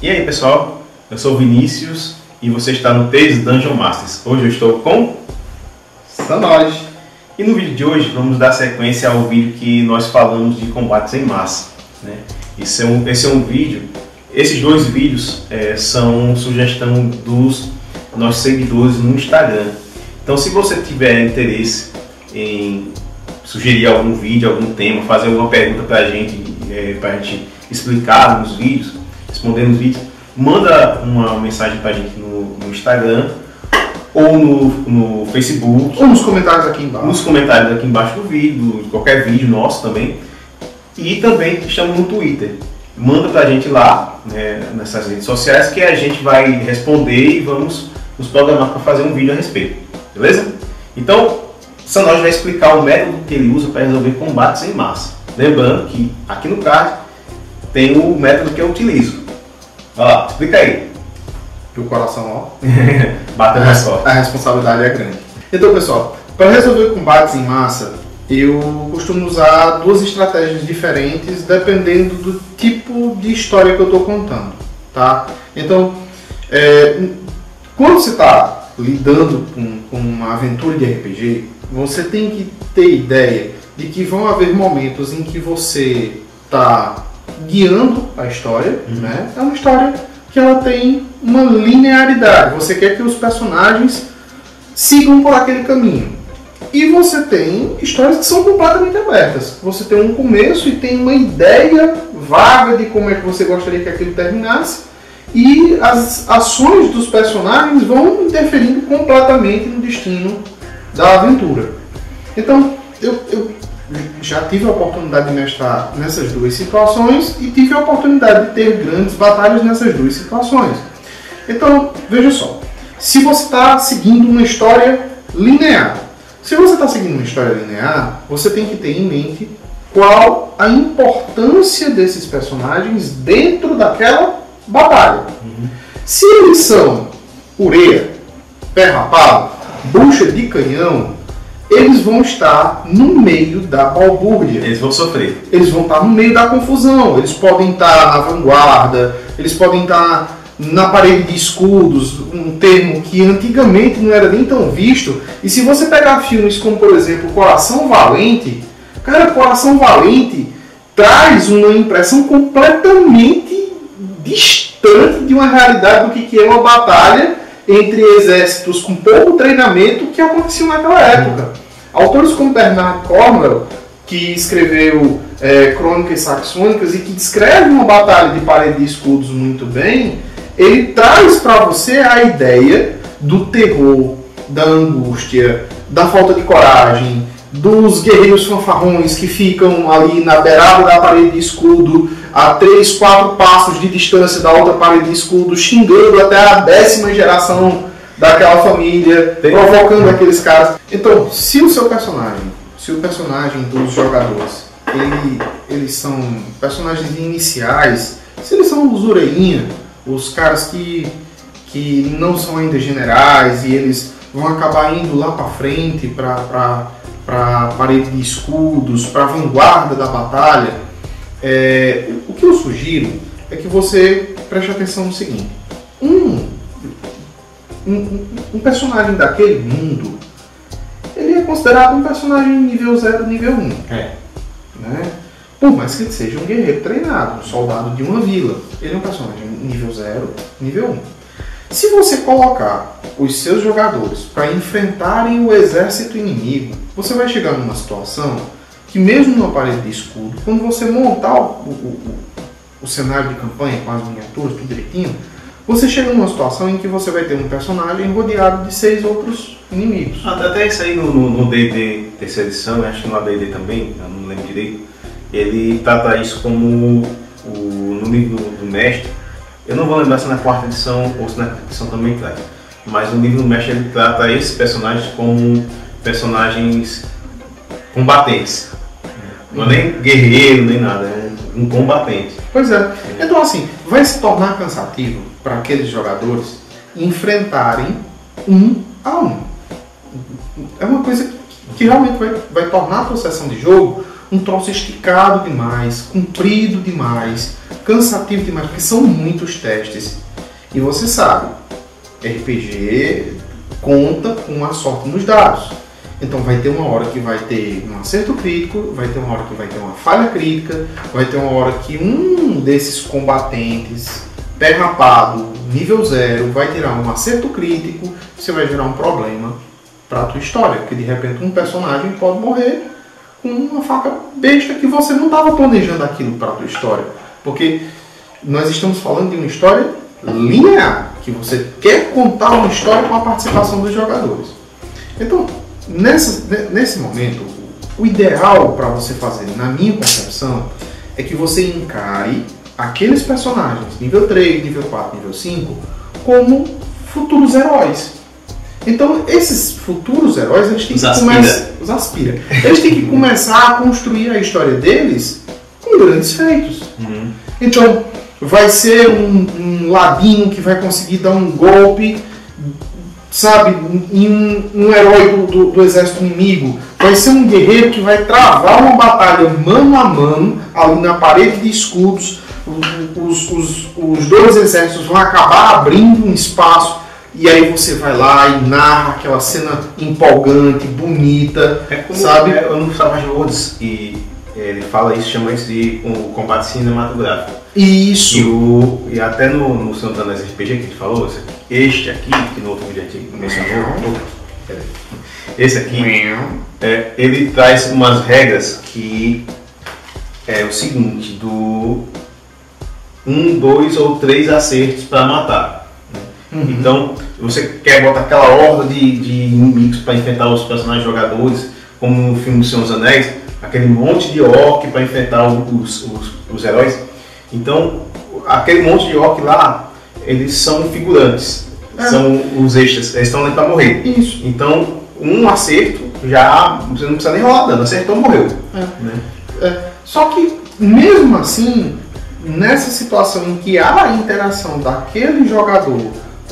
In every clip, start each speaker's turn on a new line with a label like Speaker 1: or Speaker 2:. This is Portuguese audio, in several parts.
Speaker 1: E aí pessoal, eu sou o Vinícius e você está no Tales Dungeon Masters. Hoje eu estou com
Speaker 2: Sanoj.
Speaker 1: E no vídeo de hoje vamos dar sequência ao vídeo que nós falamos de combates em massa. Né? Esse, é um, esse é um vídeo, esses dois vídeos é, são sugestão dos nossos seguidores no Instagram. Então se você tiver interesse em sugerir algum vídeo, algum tema, fazer alguma pergunta para a gente, é, para a gente explicar nos vídeos, responder nos vídeos, manda uma mensagem para a gente no, no, Instagram ou no, no Facebook.
Speaker 2: Ou nos comentários aqui embaixo.
Speaker 1: Nos comentários aqui embaixo do vídeo, de qualquer vídeo nosso também. E também estamos no Twitter. Manda para a gente lá, né, nessas redes sociais, que a gente vai responder e vamos nos programar para fazer um vídeo a respeito. Beleza? Então, Sanoji vai explicar o método que ele usa para resolver combates em massa. Lembrando que aqui no card tem o método que eu utilizo. Olha lá, explica aí.
Speaker 2: Que o coração, ó.
Speaker 1: Bata mais forte.
Speaker 2: A responsabilidade é grande. Então, pessoal, para resolver combates em massa, eu costumo usar duas estratégias diferentes dependendo do tipo de história que eu estou contando, tá? Então, é, quando você está lidando com, com uma aventura de RPG, você tem que ter ideia de que vão haver momentos em que você está guiando a história, uhum. né? É uma história que ela tem uma linearidade. Você quer que os personagens sigam por aquele caminho. E você tem histórias que são completamente abertas. Você tem um começo e tem uma ideia vaga de como é que você gostaria que aquilo terminasse. E as ações dos personagens vão interferindo completamente no destino da aventura. Então, eu, eu já tive a oportunidade de mestrar nessas duas situações e tive a oportunidade de ter grandes batalhas nessas duas situações. Então, veja só, se você está seguindo uma história linear, se você está seguindo uma história linear, você tem que ter em mente qual a importância desses personagens dentro daquela batalha. Uhum. Se eles são ureia, pé rapado, bucha de canhão, eles vão estar no meio da balbúrdia.
Speaker 1: Eles vão sofrer.
Speaker 2: Eles vão estar no meio da confusão. Eles podem estar na vanguarda, eles podem estar na parede de escudos, um termo que antigamente não era nem tão visto. E se você pegar filmes como, por exemplo, Coração Valente, cara, Coração Valente traz uma impressão completamente distante de uma realidade do que é uma batalha entre exércitos com pouco treinamento que aconteciam naquela época. Autores como Bernard Cornwell, que escreveu é, Crônicas Saxônicas e que descreve uma batalha de parede de escudos muito bem, ele traz para você a ideia do terror, da angústia, da falta de coragem, dos guerreiros fanfarrões que ficam ali na beirada da parede de escudo, a três, quatro passos de distância da outra parede de escudo, xingando até a décima geração daquela família, Tem. provocando aqueles caras. Então, se o seu personagem, se o personagem dos jogadores, ele, eles são personagens iniciais, se eles são os ureinha, os caras que, que não são ainda generais e eles vão acabar indo lá para frente para para parede de escudos, para vanguarda da batalha, é, o que eu sugiro é que você preste atenção no seguinte: um, um, um personagem daquele mundo, ele é considerado um personagem nível 0, nível 1. Um,
Speaker 1: é.
Speaker 2: Né? Por mais que ele seja um guerreiro treinado, um soldado de uma vila, ele é um personagem nível 0, nível 1. Um. Se você colocar os seus jogadores para enfrentarem o exército inimigo, você vai chegar numa situação que mesmo numa parede de escudo, quando você montar o, o, o, o cenário de campanha com as miniaturas, tudo direitinho, você chega numa situação em que você vai ter um personagem rodeado de seis outros inimigos.
Speaker 1: Até isso aí no D&D terceira edição, acho que no AD&D também, eu não lembro direito, ele trata isso como o, no do, do mestre, eu não vou lembrar se na quarta edição ou se na quinta edição também traz, mas nível do mestre ele trata esses personagens como personagens combatentes. Não é nem guerreiro, nem nada, é um combatente.
Speaker 2: Pois é. Então, assim, vai se tornar cansativo para aqueles jogadores enfrentarem um a um. É uma coisa que realmente vai, vai tornar a sua sessão de jogo um troço esticado demais, comprido demais, cansativo demais, porque são muitos testes. E você sabe, RPG conta com a sorte nos dados. Então vai ter uma hora que vai ter um acerto crítico, vai ter uma hora que vai ter uma falha crítica, vai ter uma hora que um desses combatentes perrapado, nível zero, vai tirar um acerto crítico, você vai gerar um problema para a tua história, porque de repente um personagem pode morrer com uma faca besta que você não estava planejando aquilo para a tua história, porque nós estamos falando de uma história linear, que você quer contar uma história com a participação dos jogadores. Então, nessa, nesse momento, o ideal para você fazer, na minha concepção, é que você encare aqueles personagens, nível 3, nível 4, nível 5, como futuros heróis. Então, esses futuros heróis, eles têm
Speaker 1: Os
Speaker 2: que começar. Os aspira. Eles têm que começar a construir a história deles com grandes feitos.
Speaker 1: Uhum.
Speaker 2: Então, vai ser um, um que vai conseguir dar um golpe, sabe, em um, um herói do, do- do exército inimigo. Vai ser um guerreiro que vai travar uma batalha mano a mano, ali na parede de escudos. Os, os, os dois exércitos vão acabar abrindo um espaço. E aí você vai lá e narra aquela cena empolgante, bonita,
Speaker 1: É como
Speaker 2: sabe?
Speaker 1: é, no Savage Worlds, e ele fala isso, chama isso de um combate cinematográfico.
Speaker 2: E
Speaker 1: E,
Speaker 2: isso.
Speaker 1: o, e até no, no Senhor dos Anéis RPG que a gente falou, este aqui, que no outro vídeo a gente mencionou, esse aqui, é, ele traz umas regras que é o seguinte, do um, dois ou três acertos para matar.
Speaker 2: Uhum.
Speaker 1: Então, você quer botar aquela horda de, de inimigos para enfrentar os personagens jogadores, como no filme do Senhor dos Anéis, aquele monte de orc para enfrentar os, os, os heróis. Então, aquele monte de orc lá, eles são figurantes,
Speaker 2: É.
Speaker 1: são os extras, eles estão ali para morrer.
Speaker 2: Isso.
Speaker 1: Então, um acerto já você não precisa nem rolar dano, acertou, morreu.
Speaker 2: É.
Speaker 1: Né?
Speaker 2: É, só que, mesmo assim, nessa situação em que há a interação daquele jogador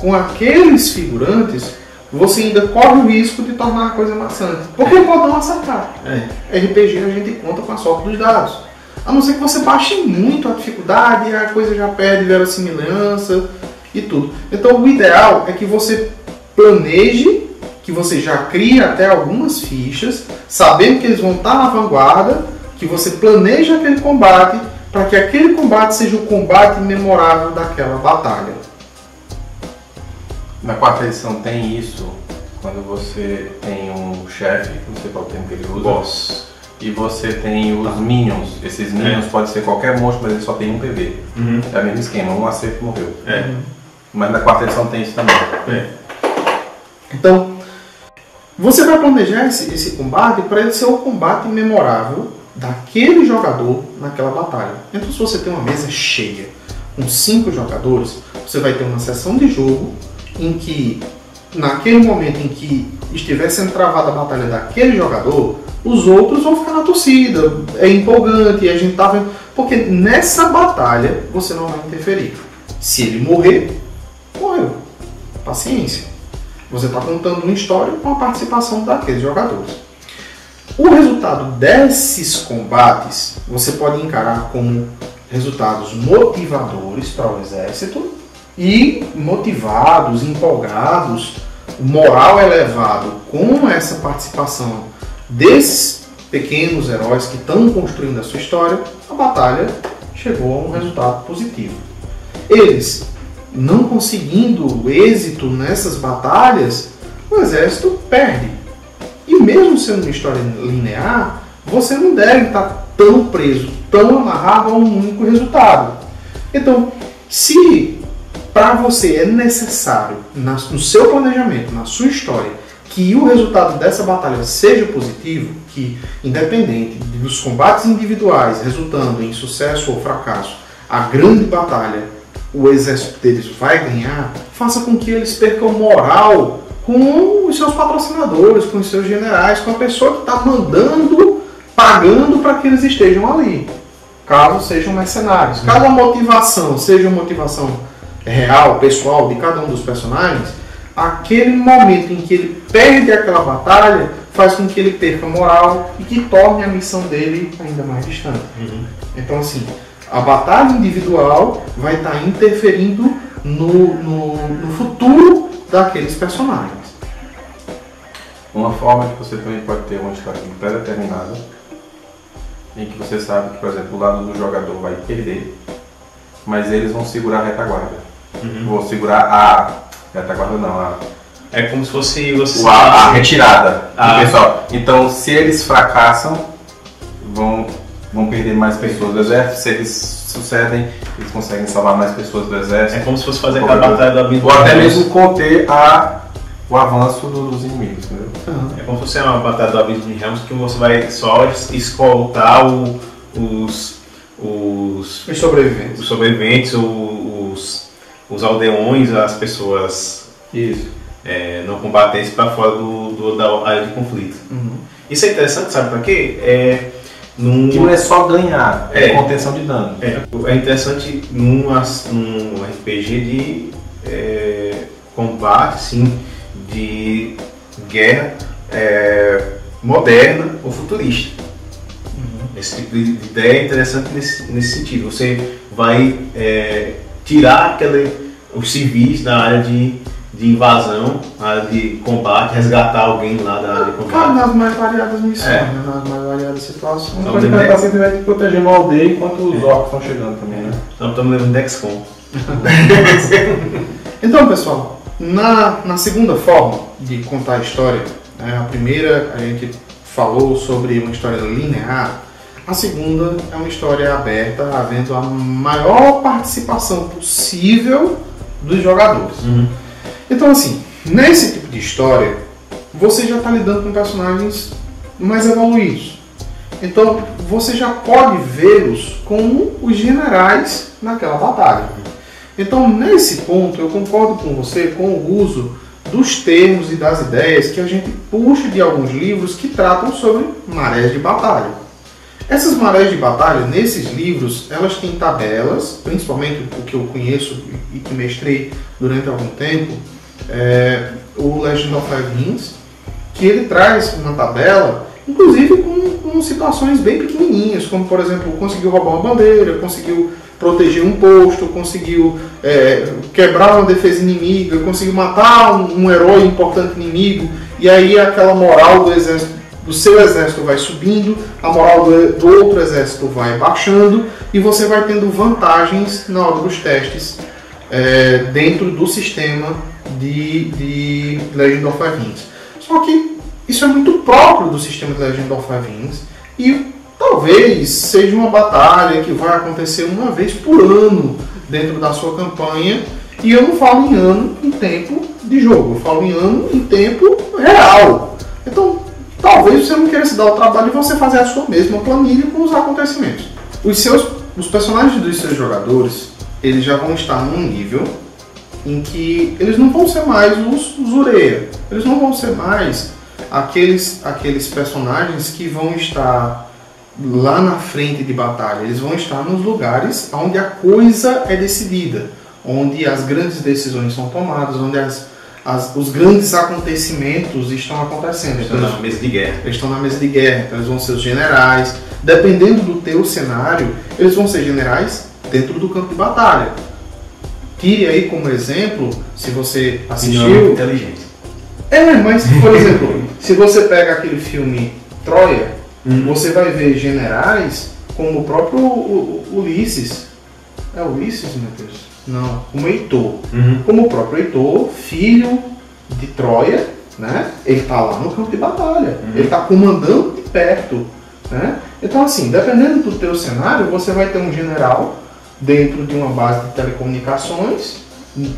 Speaker 2: com aqueles figurantes, você ainda corre o risco de tornar a coisa maçante. Porque pode não acertar.
Speaker 1: É.
Speaker 2: RPG a gente conta com a sorte dos dados. A não ser que você baixe muito a dificuldade, a coisa já perde verossimilhança e tudo. Então o ideal é que você planeje, que você já crie até algumas fichas, sabendo que eles vão estar na vanguarda, que você planeje aquele combate para que aquele combate seja o combate memorável daquela batalha.
Speaker 3: Na quarta edição tem isso, quando você tem um chefe, não sei qual tempo que ele usa,
Speaker 1: Boss.
Speaker 3: e você tem os minions. Esses minions pode ser qualquer monstro, mas ele só tem um PV.
Speaker 1: Uhum.
Speaker 3: É o mesmo esquema, um acerto morreu.
Speaker 1: É.
Speaker 3: Mas na quarta edição tem isso também.
Speaker 1: É.
Speaker 2: Então, você vai planejar esse, esse combate para ele ser o combate memorável daquele jogador naquela batalha. Então, se você tem uma mesa cheia com cinco jogadores, você vai ter uma sessão de jogo em que, naquele momento em que estiver sendo travada a batalha daquele jogador, os outros vão ficar na torcida. É empolgante, a gente tá vendo. Porque nessa batalha você não vai interferir. Se ele morrer, morreu. Paciência. Você está contando uma história com a participação daqueles jogadores. O resultado desses combates você pode encarar como resultados motivadores para o exército e motivados, empolgados, moral elevado com essa participação desses pequenos heróis que estão construindo a sua história, a batalha chegou a um resultado positivo. Eles não conseguindo êxito nessas batalhas, o exército perde. E mesmo sendo uma história linear, você não deve estar tão preso, tão amarrado a um único resultado. Então, se para você é necessário, no seu planejamento, na sua história, que o resultado dessa batalha seja positivo, que independente dos combates individuais resultando em sucesso ou fracasso, a grande batalha o exército deles vai ganhar, faça com que eles percam moral com os seus patrocinadores, com os seus generais, com a pessoa que está mandando, pagando para que eles estejam ali. Caso sejam mercenários. Caso a motivação seja uma motivação real, pessoal, de cada um dos personagens, aquele momento em que ele perde aquela batalha faz com que ele perca moral e que torne a missão dele ainda mais distante.
Speaker 1: Uhum.
Speaker 2: Então, assim, A batalha individual vai estar interferindo no, no, no futuro daqueles personagens.
Speaker 3: Uma forma que você também pode ter uma história pré-determinada, em que você sabe que, por exemplo, o lado do jogador vai perder, mas eles vão segurar a retaguarda. Vão segurar a retaguarda não, a,
Speaker 1: É como se fosse você.
Speaker 3: o- a, a retirada
Speaker 1: Ah.
Speaker 3: do pessoal. Então, se eles fracassam, vão, vão perder mais pessoas do exército. Se eles sucedem, eles conseguem salvar mais pessoas do
Speaker 1: É
Speaker 3: exército.
Speaker 1: como se fosse fazer aquela batalha do abismo.
Speaker 3: Ou até mesmo conter a, o avanço dos inimigos, entendeu?
Speaker 1: É como se fosse uma batalha do abismo de Helms que você vai só escoltar o- os, os,
Speaker 2: Os sobreviventes.
Speaker 1: os sobreviventes, os, os aldeões, as pessoas é, não combatentes para fora do, do- da área de conflito. Isso é interessante, sabe para quê? É, num,
Speaker 3: Que não é só ganhar, é,
Speaker 1: É.
Speaker 3: contenção de dano.
Speaker 1: é, é interessante num, num RPG de é, combate, sim, de guerra é, moderna ou futurista. Esse tipo de de ideia é interessante nesse, nesse sentido. Você vai é, tirar aquele, os civis da área de, de invasão, área de combate, resgatar alguém lá da área de
Speaker 2: Claro,
Speaker 1: combate.
Speaker 2: nas mais variadas missões,
Speaker 1: É.
Speaker 2: né? nas mais variadas situações.
Speaker 1: Então,
Speaker 3: Pode estar simplesmente protegendo a aldeia enquanto os orcs estão chegando também, né?
Speaker 1: Então estamos levando Dexcom.
Speaker 2: Então, pessoal, na, na segunda forma de contar a história, né, a primeira a gente falou sobre uma história linear, a segunda é uma história aberta, havendo a maior participação possível dos jogadores. Então, assim, nesse tipo de história, você já está lidando com personagens mais evoluídos. Então, você já pode vê-los como os generais naquela batalha. Então, nesse ponto, eu concordo com você com o uso dos termos e das ideias que a gente puxa de alguns livros que tratam sobre marés de batalha. Essas marés de batalha, nesses livros, elas têm tabelas, principalmente o que eu conheço e que mestrei durante algum tempo, é o Legend of Five Rings, que ele traz uma tabela, inclusive com, com situações bem pequenininhas, como por exemplo, conseguiu roubar uma bandeira, conseguiu proteger um posto, conseguiu é, quebrar uma defesa inimiga, conseguiu matar um, um herói importante inimigo, e aí aquela moral do exército, do seu exército vai subindo, a moral do, outro exército vai baixando, e você vai tendo vantagens na hora dos testes é, dentro do sistema de, de Legend of Rings. Só que isso é muito próprio do sistema de Legend of Rings e talvez seja uma batalha que vai acontecer uma vez por ano dentro da sua campanha. E eu não falo em ano em tempo de jogo, eu falo em ano em tempo real. Então, talvez você não queira se dar o trabalho de você fazer a sua mesma planilha com os acontecimentos. Os seus, os personagens dos seus jogadores, eles já vão estar num nível em que eles não vão ser mais os, os Ureia. Eles não vão ser mais aqueles, aqueles personagens que vão estar lá na frente de batalha. Eles vão estar nos lugares onde a coisa é decidida, onde as grandes decisões são tomadas, onde as, as, os grandes acontecimentos estão acontecendo.
Speaker 1: Estão
Speaker 2: Então,
Speaker 1: na mesa de guerra.
Speaker 2: eles estão na mesa de guerra, então eles vão ser os generais. Dependendo do teu cenário, eles vão ser generais dentro do campo de batalha. Tire aí como exemplo, se você
Speaker 1: Não,
Speaker 2: assistiu.
Speaker 1: inteligente.
Speaker 2: É, mas por exemplo, se você pega aquele filme Troia,
Speaker 1: Uhum.
Speaker 2: você vai ver generais como o próprio Ulisses. É Ulisses, meu Deus? Não, como Heitor.
Speaker 1: Uhum.
Speaker 2: Como o próprio Heitor, filho de Troia, né? Ele está lá no campo de batalha. Ele está comandando de perto, né? Então assim, dependendo do teu cenário, você vai ter um general dentro de uma base de telecomunicações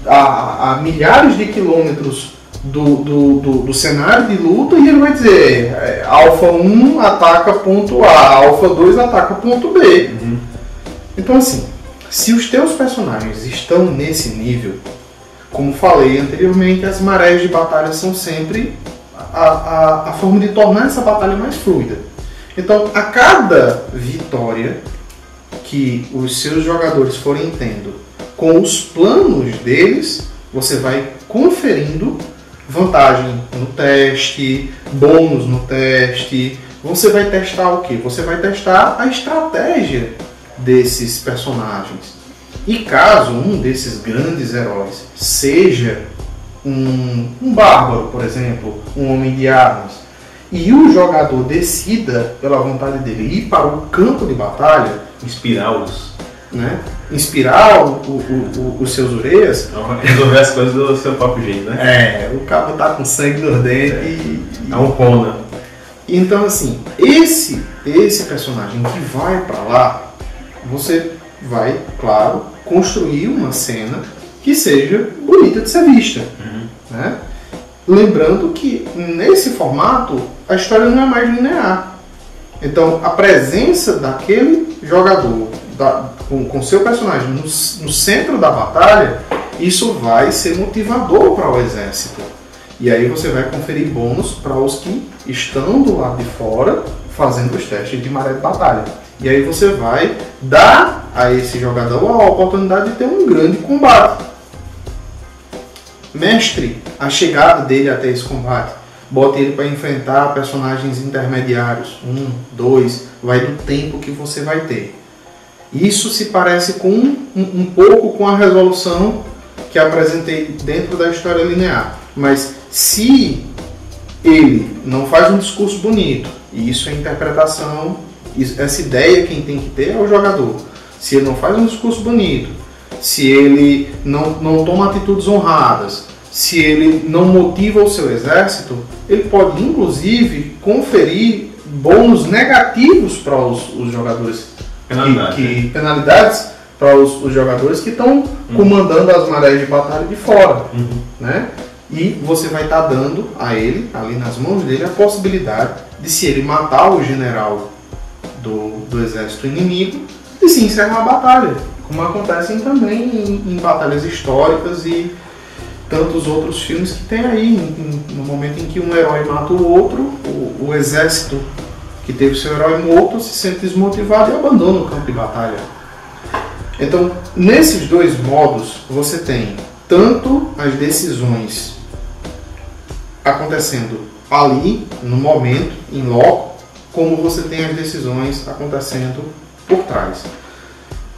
Speaker 2: a, a milhares de quilômetros do, do, do, do cenário de luta e ele vai dizer é, Alfa 1 ataca ponto A, Alfa 2 ataca ponto B. Então assim, se os teus personagens estão nesse nível, como falei anteriormente, as marés de batalha são sempre a, a, a forma de tornar essa batalha mais fluida. Então, a cada vitória que os seus jogadores forem tendo com os planos deles, você vai conferindo vantagem no teste, bônus no teste. Você vai testar o que? Você vai testar a estratégia desses personagens. E caso um desses grandes heróis seja um, um bárbaro, por exemplo, um homem de armas, e o jogador decida, pela vontade dele, ir para o campo de batalha,
Speaker 1: Inspirá-los.
Speaker 2: né, inspirar o- o- o- os seus ureias,
Speaker 1: Resolver as coisas do seu próprio jeito, né?
Speaker 2: é, o cabo tá com sangue nos dentes e,
Speaker 1: É um Conan.
Speaker 2: Então, assim, esse esse personagem que vai pra lá, você vai, claro, construir uma cena que seja bonita de ser vista. Né? Lembrando que nesse formato a história não é mais linear. Então, a presença daquele jogador da- com, com seu personagem no, no centro da batalha, isso vai ser motivador para o exército. E aí você vai conferir bônus para os que estão do lado de fora fazendo os testes de maré de batalha. E aí você vai dar a esse jogador a oportunidade de ter um grande combate. Mestre a chegada dele até esse combate. Bote ele para enfrentar personagens intermediários. Um, dois, vai do tempo que você vai ter. Isso se parece com um, um pouco com a resolução que apresentei dentro da história linear. Mas se ele não faz um discurso bonito, e isso é interpretação, essa ideia quem tem que ter é o jogador. Se ele não faz um discurso bonito, se ele não, não toma atitudes honradas, se ele não motiva o seu exército, ele pode inclusive conferir bônus negativos para os, os jogadores
Speaker 1: Penalidade,
Speaker 2: que, que- penalidades para os, os jogadores que estão comandando as marés de batalha de fora,
Speaker 1: Uhum.
Speaker 2: né? E você vai estar dando a ele, ali nas mãos dele, a possibilidade de se ele matar o general do, do exército inimigo, de se encerrar a batalha, como acontecem também em, em batalhas históricas e tantos outros filmes que tem aí, em- em- no momento em que um herói mata o outro, o, o exército que teve seu herói morto se sente desmotivado e abandona o campo de batalha. Então, nesses dois modos, você tem tanto as decisões acontecendo ali, no momento, em loco, como você tem as decisões acontecendo por trás.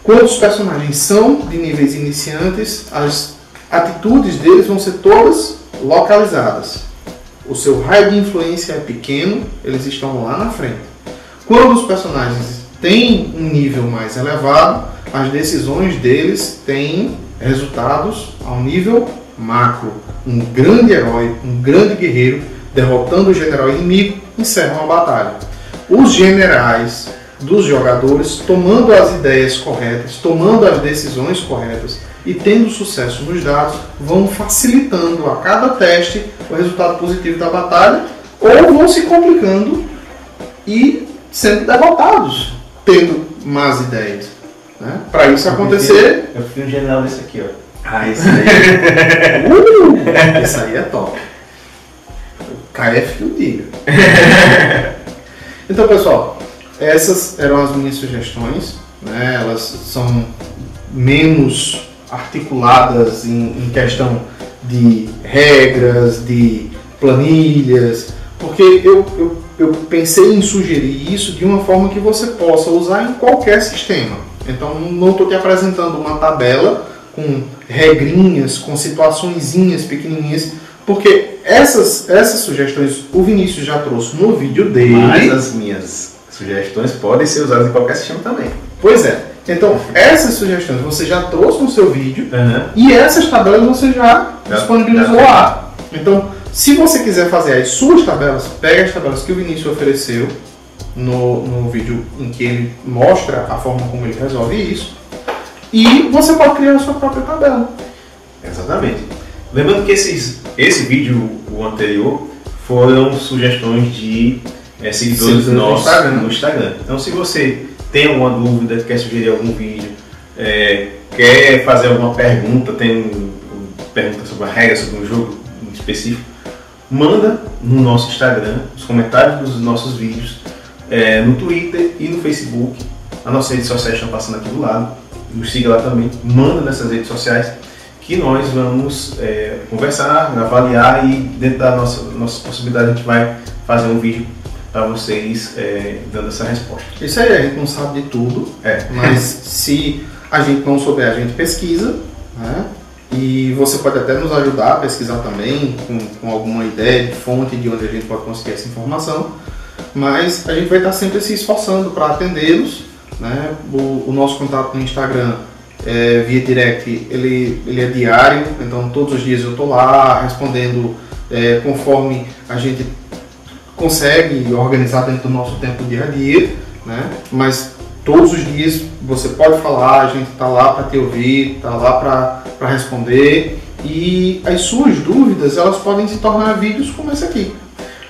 Speaker 2: Quando os personagens são de níveis iniciantes, as atitudes deles vão ser todas localizadas. O seu raio de influência é pequeno, eles estão lá na frente. Quando os personagens têm um nível mais elevado, as decisões deles têm resultados ao nível macro. Um grande herói, um grande guerreiro, derrotando o general inimigo, encerra uma batalha. Os generais dos jogadores tomando as ideias corretas, tomando as decisões corretas e tendo sucesso nos dados, vão facilitando a cada teste o resultado positivo da batalha ou vão se complicando e sendo derrotados, tendo más ideias. Né? Para isso acontecer,
Speaker 1: Eu fui um general desse aqui, ó.
Speaker 2: ah, esse aí, uh, esse aí é top. KF o diga. Então, pessoal, essas eram as minhas sugestões. Né? Elas são menos articuladas em, em questão de regras, de planilhas, porque eu, eu, eu pensei em sugerir isso de uma forma que você possa usar em qualquer sistema. Então, não estou te apresentando uma tabela com regrinhas, com situaçõezinhas pequenininhas, porque essas, essas sugestões o Vinícius já trouxe no vídeo dele.
Speaker 1: Mas as minhas sugestões podem ser usadas em qualquer sistema também.
Speaker 2: Pois é. Então, essas sugestões você já trouxe no seu vídeo
Speaker 1: Aham.
Speaker 2: e essas tabelas você já,
Speaker 1: Já-
Speaker 2: disponibilizou
Speaker 1: já
Speaker 2: lá. Então, se você quiser fazer as suas tabelas, pega as tabelas que o Vinícius ofereceu no, no vídeo em que ele mostra a forma como ele resolve isso e você pode criar a sua própria tabela.
Speaker 1: Exatamente. Lembrando que esses, esse vídeo, o anterior, foram sugestões de eh,
Speaker 2: seguidores do
Speaker 1: nossos
Speaker 2: Instagram.
Speaker 1: no Instagram. Então, se você tem alguma dúvida, quer sugerir algum vídeo, eh, quer fazer alguma pergunta, tem um- pergunta sobre a regra, sobre um jogo em específico, manda no nosso Instagram, nos comentários dos nossos vídeos, eh, no Twitter e no Facebook. As nossas redes sociais estão passando aqui do lado. Nos siga lá também. Manda nessas redes sociais que nós vamos é, conversar, avaliar e dentro da nossa, nossa possibilidade a gente vai fazer um vídeo para vocês é, dando essa resposta.
Speaker 2: Isso aí, a gente não sabe de tudo,
Speaker 1: É.
Speaker 2: mas se a gente não souber, a gente pesquisa, né? E você pode até nos ajudar a pesquisar também, com, com alguma ideia de fonte de onde a gente pode conseguir essa informação. Mas a gente vai estar sempre se esforçando para atendê-los. Né? O, o nosso contato no Instagram é, via direct, ele, ele é diário, então todos os dias eu estou lá respondendo é, conforme a gente consegue organizar dentro do nosso tempo dia a dia, né? Mas todos os dias você pode falar, a gente está lá para te ouvir, está lá para responder e as suas dúvidas elas podem se tornar vídeos como esse aqui.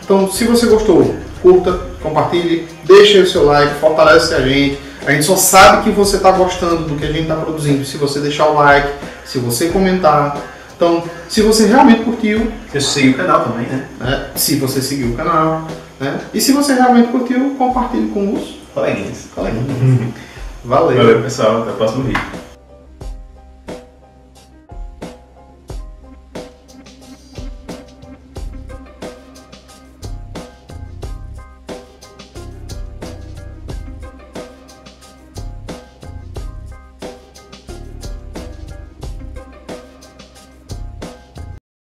Speaker 2: Então, se você gostou, curta, compartilhe, deixe aí o seu like, fortalece a gente. A gente só sabe que você está gostando do que a gente está produzindo se você deixar o like, se você comentar. Então, se você realmente curtiu,
Speaker 1: Você seguir o canal também, né?
Speaker 2: né? se você seguiu o canal, né? e se você realmente curtiu, compartilhe com os
Speaker 1: Coleguinhas.
Speaker 2: coleguinhas. Valeu.
Speaker 1: Valeu, pessoal. Até o próximo vídeo.